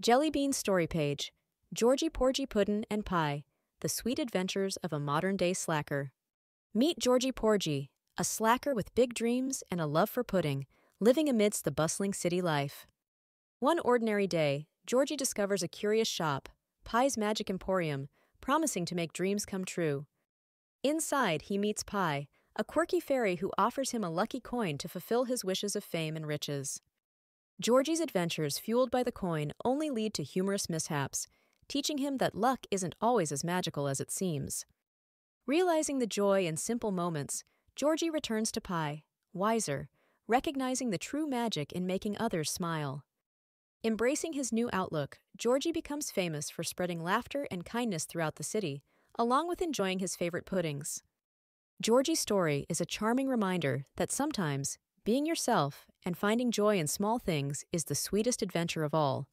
Jelly Bean Story Page Georgie Porgy Puddin' and Pie The Sweet Adventures of a Modern Day Slacker. Meet Georgie Porgy, a slacker with big dreams and a love for pudding, living amidst the bustling city life. One ordinary day, Georgie discovers a curious shop, Pie's Magic Emporium, promising to make dreams come true. Inside, he meets Pie, a quirky fairy who offers him a lucky coin to fulfill his wishes of fame and riches. Georgie's adventures, fueled by the coin, only lead to humorous mishaps, teaching him that luck isn't always as magical as it seems. Realizing the joy in simple moments, Georgie returns to Pie, wiser, recognizing the true magic in making others smile. Embracing his new outlook, Georgie becomes famous for spreading laughter and kindness throughout the city, along with enjoying his favorite puddings. Georgie's story is a charming reminder that sometimes being yourself and finding joy in small things is the sweetest adventure of all.